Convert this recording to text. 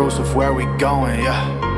proof of where we going, yeah.